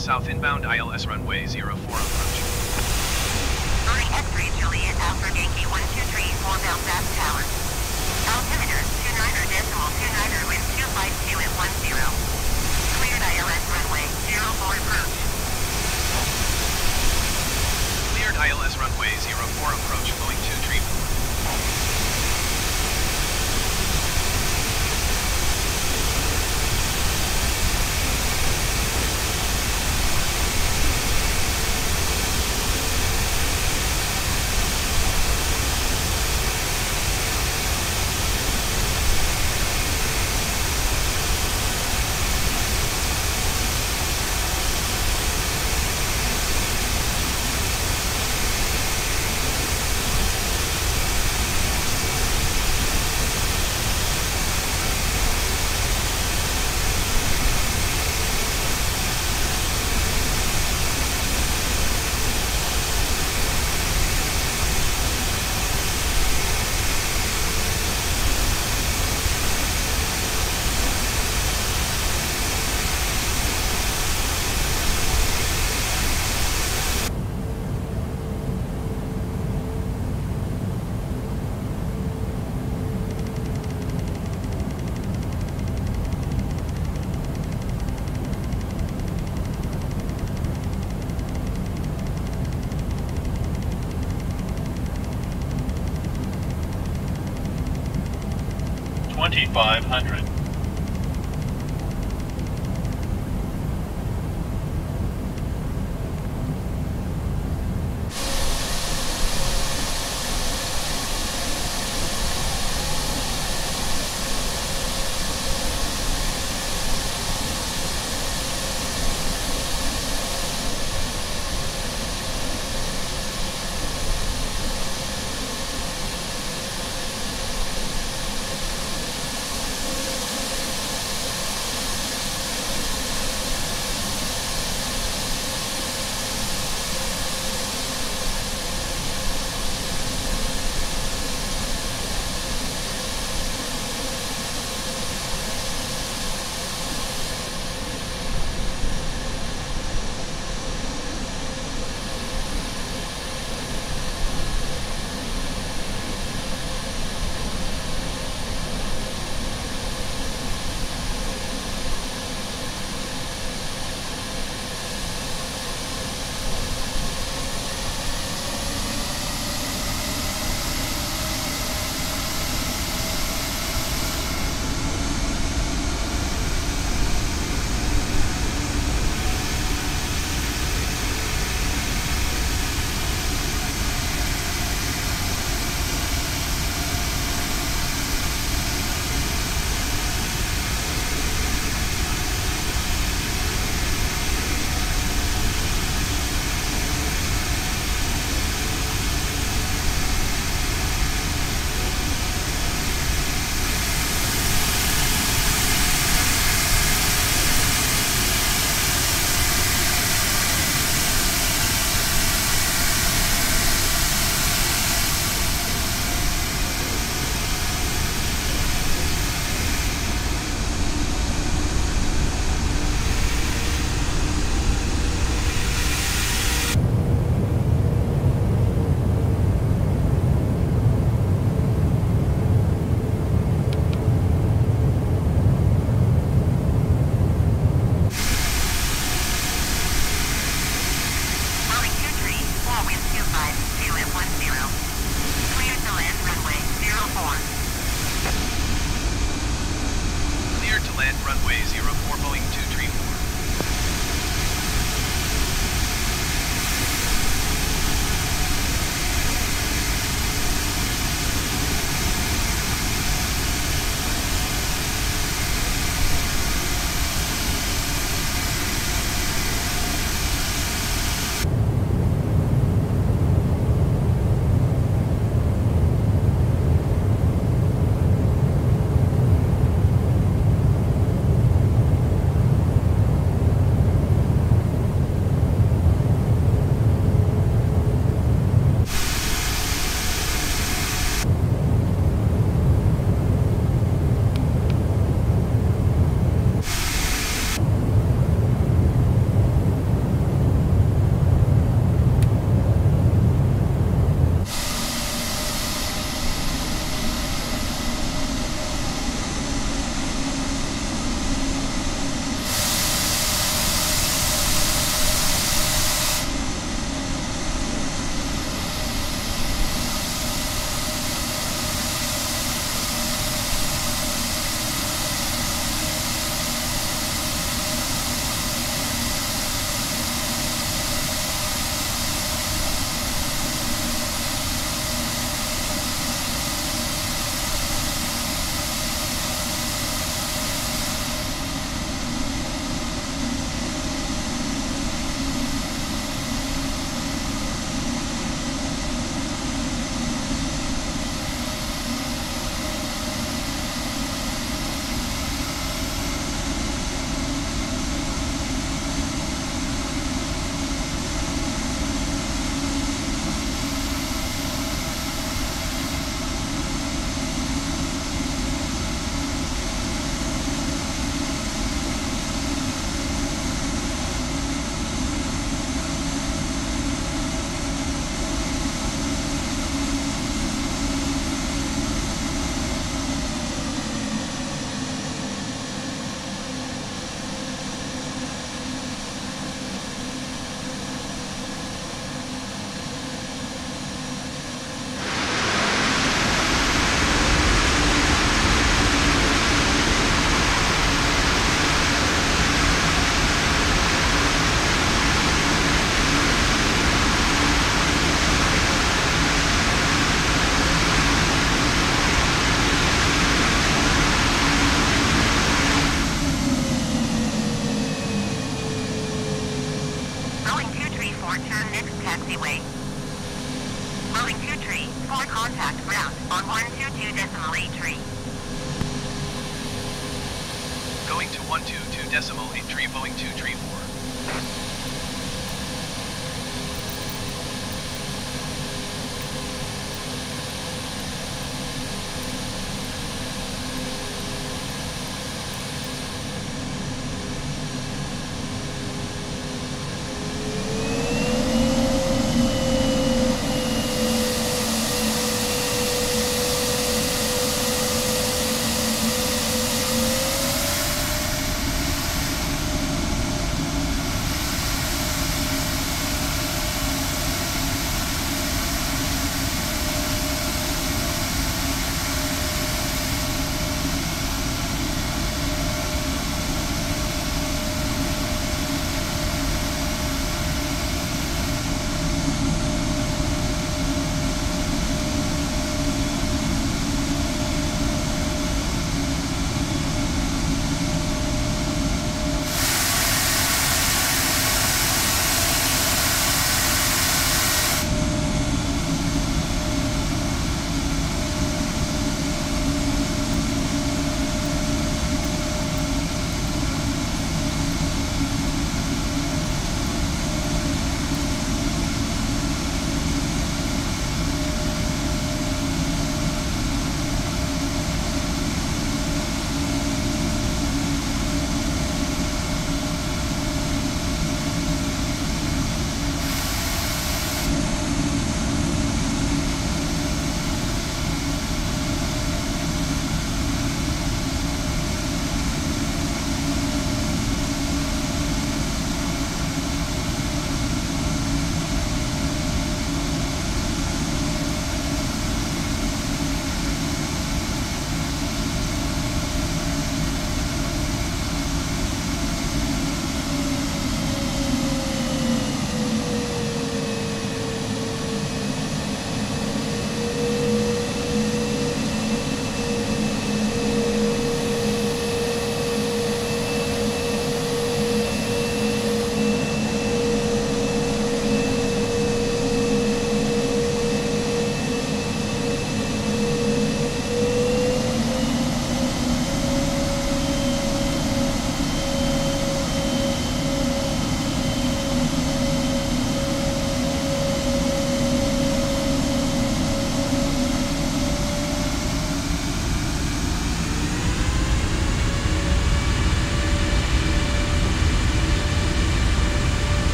south inbound ILS runway 04 500.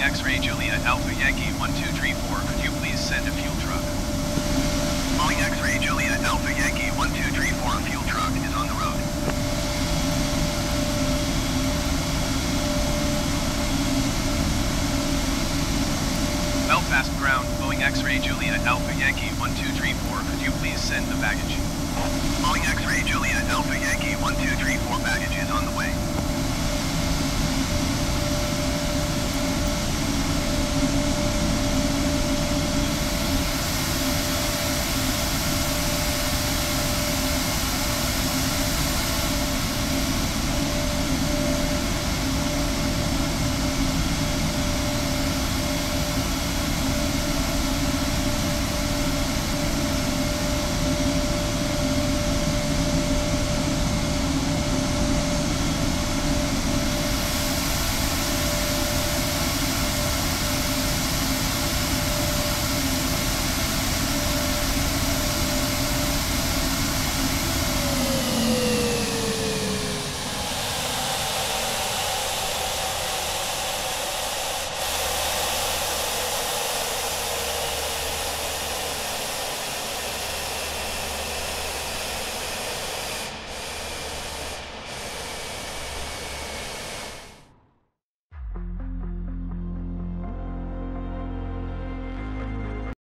Boeing X-ray Juliet Alpha Yankee 1234, could you please send a fuel truck? Boeing X-ray Juliet Alpha Yankee 1234 A fuel truck is on the road. Belfast ground, Boeing X-ray Juliet Alpha Yankee 1234, could you please send the baggage? Boeing X-ray Juliet Alpha Yankee 1234 baggage is on the way.